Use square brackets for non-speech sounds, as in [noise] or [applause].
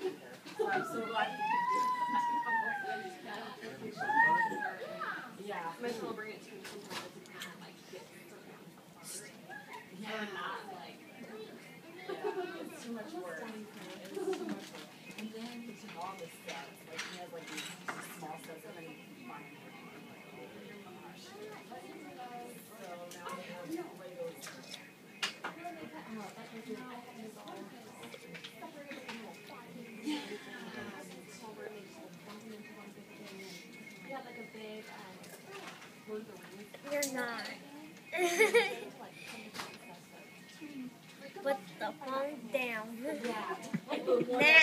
I'm so glad you do Yeah. Mitchell will bring it to me sometimes. It's like Yeah. not like. Yeah, it's too much work. And then he all the sets, like he has like these small sets and then a big um, Lord of the Rings. You're not. [laughs] Put the phone down. Yeah. now.